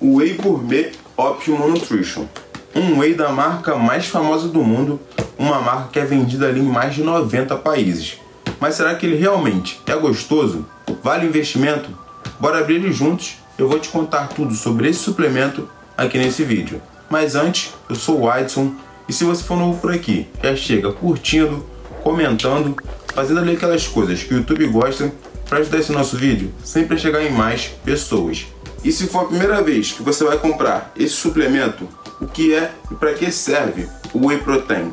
o Whey Gourmet Optimum Nutrition. Um whey da marca mais famosa do mundo, uma marca que é vendida ali em mais de 90 países. Mas será que ele realmente é gostoso? Vale o investimento? Bora abrir ele juntos, eu vou te contar tudo sobre esse suplemento aqui nesse vídeo. Mas antes, eu sou o Adson e se você for novo por aqui, já chega curtindo, comentando, fazendo ali aquelas coisas que o YouTube gosta para ajudar esse nosso vídeo sempre a chegar em mais pessoas. E se for a primeira vez que você vai comprar esse suplemento, o que é e para que serve o Whey Protein?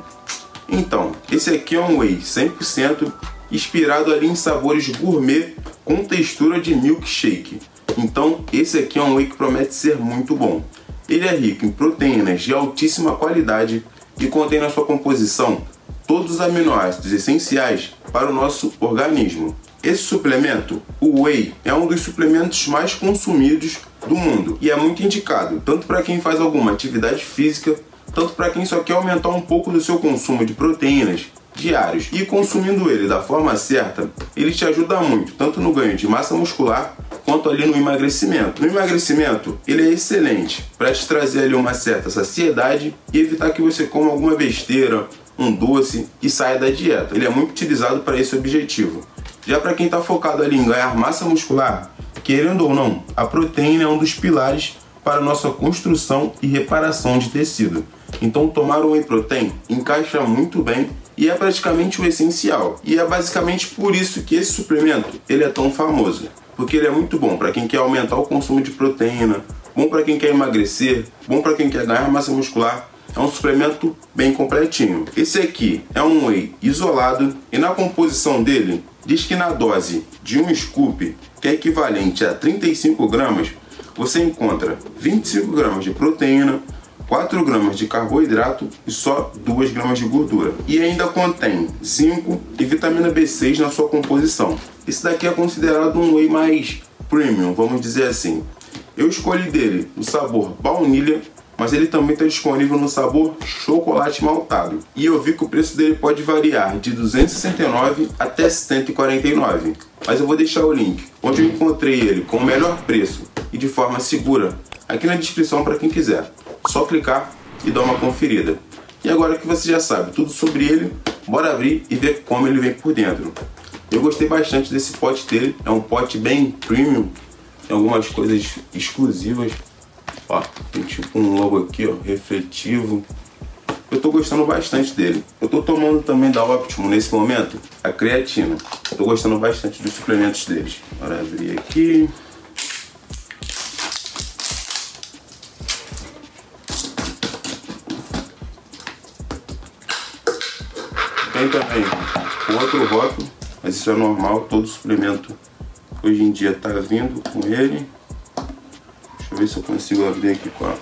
Então, esse aqui é um Whey 100% inspirado ali em sabores gourmet com textura de milkshake. Então, esse aqui é um Whey que promete ser muito bom. Ele é rico em proteínas de altíssima qualidade e contém na sua composição todos os aminoácidos essenciais para o nosso organismo. Esse suplemento, o Whey, é um dos suplementos mais consumidos do mundo e é muito indicado tanto para quem faz alguma atividade física, tanto para quem só quer aumentar um pouco do seu consumo de proteínas diários. E consumindo ele da forma certa, ele te ajuda muito, tanto no ganho de massa muscular quanto ali no emagrecimento. No emagrecimento, ele é excelente para te trazer ali uma certa saciedade e evitar que você coma alguma besteira, um doce e saia da dieta. Ele é muito utilizado para esse objetivo. Já para quem está focado ali em ganhar massa muscular, querendo ou não, a proteína é um dos pilares para nossa construção e reparação de tecido. Então tomar um whey protein encaixa muito bem e é praticamente o essencial. E é basicamente por isso que esse suplemento ele é tão famoso, porque ele é muito bom para quem quer aumentar o consumo de proteína, bom para quem quer emagrecer, bom para quem quer ganhar massa muscular é um suplemento bem completinho. Esse aqui é um whey isolado e na composição dele diz que na dose de um scoop, que é equivalente a 35 gramas, você encontra 25 gramas de proteína, 4 gramas de carboidrato e só 2 gramas de gordura. E ainda contém zinco e vitamina B6 na sua composição. Esse daqui é considerado um whey mais premium, vamos dizer assim. Eu escolhi dele o sabor baunilha mas ele também está disponível no sabor chocolate maltado. E eu vi que o preço dele pode variar de 269 até 149. Mas eu vou deixar o link onde eu encontrei ele com o melhor preço e de forma segura aqui na descrição para quem quiser. Só clicar e dar uma conferida. E agora que você já sabe tudo sobre ele, bora abrir e ver como ele vem por dentro. Eu gostei bastante desse pote dele, é um pote bem premium, tem algumas coisas exclusivas Ó, tem tipo um logo aqui, ó, refletivo. Eu tô gostando bastante dele. Eu tô tomando também da Optimo nesse momento a creatina. Eu tô gostando bastante dos suplementos deles. Bora abrir aqui. Tem também outro rótulo, mas isso é normal, todo suplemento hoje em dia tá vindo com ele ver se eu consigo abrir aqui com, a,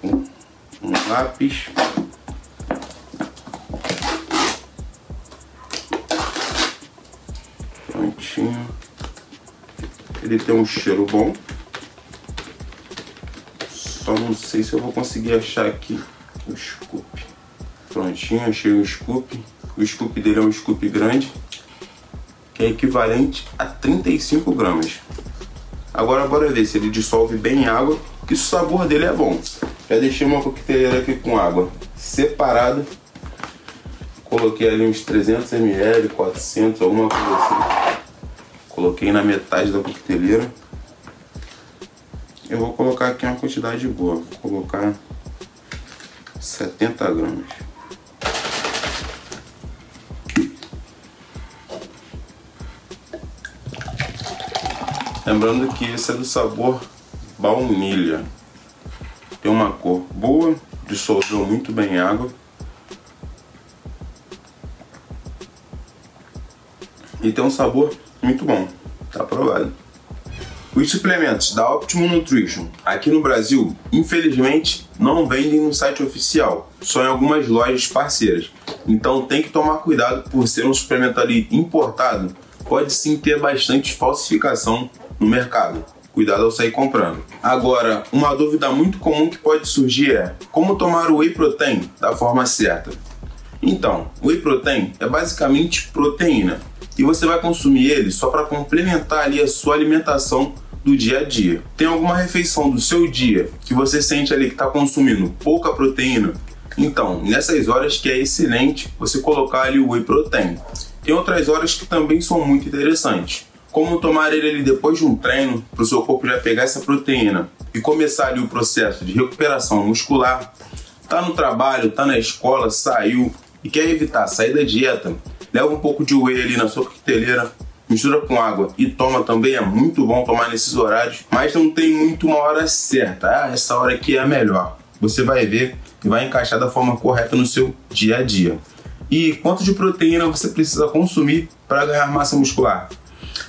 com um lápis. Prontinho. Ele tem um cheiro bom. Só não sei se eu vou conseguir achar aqui o scoop. Prontinho, achei o scoop. O scoop dele é um scoop grande, que é equivalente a 35 gramas. Agora bora ver se ele dissolve bem em água, que o sabor dele é bom. Já deixei uma coqueteleira aqui com água separada. Coloquei ali uns 300 ml, 400, alguma coisa assim. Coloquei na metade da coqueteleira. Eu vou colocar aqui uma quantidade boa. Vou colocar 70 gramas. Lembrando que esse é do sabor baunilha. Tem uma cor boa, dissolveu muito bem água. E tem um sabor muito bom, tá aprovado. Os suplementos da Optimum Nutrition aqui no Brasil, infelizmente, não vendem no site oficial, só em algumas lojas parceiras. Então tem que tomar cuidado por ser um suplemento ali importado, pode sim ter bastante falsificação no mercado. Cuidado ao sair comprando. Agora, uma dúvida muito comum que pode surgir é: como tomar o whey protein da forma certa? Então, o whey protein é basicamente proteína e você vai consumir ele só para complementar ali a sua alimentação do dia a dia. Tem alguma refeição do seu dia que você sente ali que está consumindo pouca proteína? Então, nessas horas que é excelente você colocar ali o whey protein. Tem outras horas que também são muito interessantes, como tomar ele ali depois de um treino, para o seu corpo já pegar essa proteína e começar ali o processo de recuperação muscular. Tá no trabalho, tá na escola, saiu e quer evitar sair da dieta, leva um pouco de whey ali na sua coqueteleira, mistura com água e toma também, é muito bom tomar nesses horários, mas não tem muito uma hora certa, ah, essa hora aqui é a melhor. Você vai ver e vai encaixar da forma correta no seu dia a dia. E quanto de proteína você precisa consumir para ganhar massa muscular?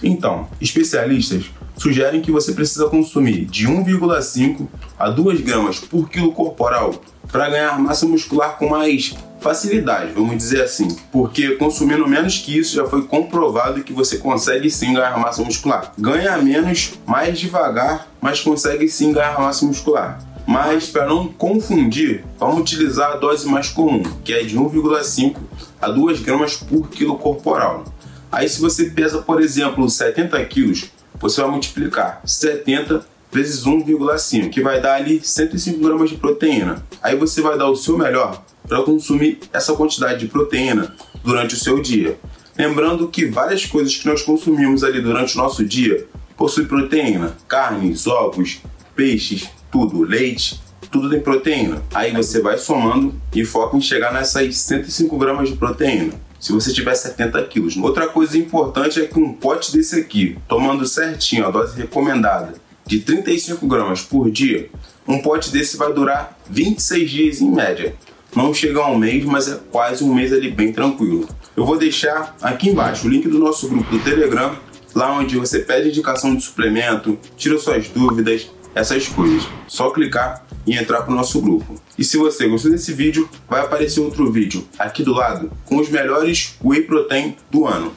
Então, especialistas sugerem que você precisa consumir de 1,5 a 2 gramas por quilo corporal para ganhar massa muscular com mais facilidade, vamos dizer assim, porque consumindo menos que isso já foi comprovado que você consegue sim ganhar massa muscular. Ganha menos, mais devagar, mas consegue sim ganhar massa muscular. Mas para não confundir, vamos utilizar a dose mais comum, que é de 1,5 a 2 gramas por quilo corporal. Aí se você pesa, por exemplo, 70 quilos, você vai multiplicar 70 vezes 1,5, que vai dar ali 105 gramas de proteína. Aí você vai dar o seu melhor para consumir essa quantidade de proteína durante o seu dia. Lembrando que várias coisas que nós consumimos ali durante o nosso dia possuem proteína, carnes, ovos, peixes, tudo, leite, tudo tem proteína. Aí você vai somando e foca em chegar nessas 105 gramas de proteína. Se você tiver 70 quilos. Outra coisa importante é que um pote desse aqui, tomando certinho a dose recomendada de 35 gramas por dia, um pote desse vai durar 26 dias em média. Não chega a um mês, mas é quase um mês ali bem tranquilo. Eu vou deixar aqui embaixo o link do nosso grupo do Telegram, lá onde você pede indicação de suplemento, tira suas dúvidas, essas coisas. Só clicar e entrar para o nosso grupo. E se você gostou desse vídeo, vai aparecer outro vídeo aqui do lado com os melhores whey protein do ano.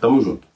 Tamo junto.